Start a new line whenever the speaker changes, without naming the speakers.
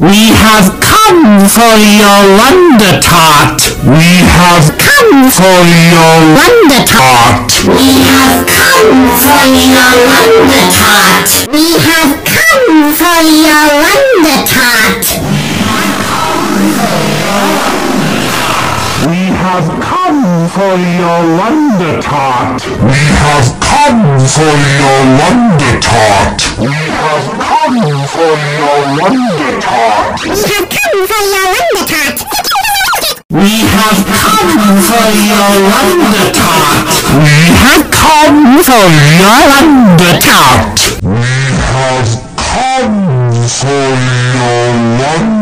We have come for your wonder tart. We have come for your wonder tart.
We have come for your wonder tart. We have come for your wonder tart.
We have come for your wonder tart. We have come for your wonder your wonder tart.
We have come for your wonder tart.
We have come for your wonder tart. We have come for your wonder tart. We have come for your